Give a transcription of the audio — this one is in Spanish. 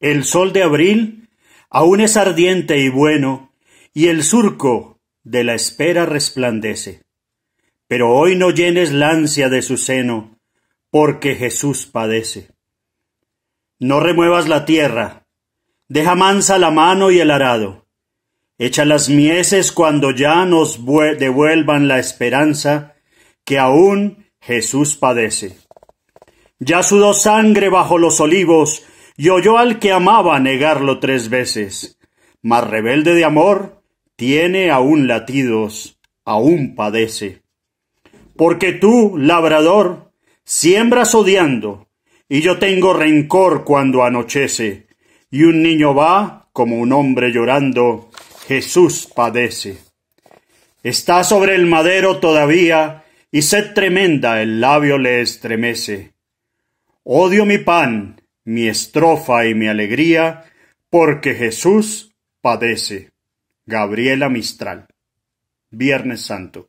El sol de abril aún es ardiente y bueno, y el surco de la espera resplandece. Pero hoy no llenes la ansia de su seno, porque Jesús padece. No remuevas la tierra, deja mansa la mano y el arado. Echa las mieses cuando ya nos devuelvan la esperanza que aún Jesús padece. Ya sudó sangre bajo los olivos y oyó al que amaba negarlo tres veces. Mas rebelde de amor, tiene aún latidos, aún padece. Porque tú, labrador, siembras odiando, y yo tengo rencor cuando anochece, y un niño va como un hombre llorando, Jesús padece. Está sobre el madero todavía, y sed tremenda el labio le estremece. Odio mi pan, mi estrofa y mi alegría, porque Jesús padece. Gabriela Mistral. Viernes Santo.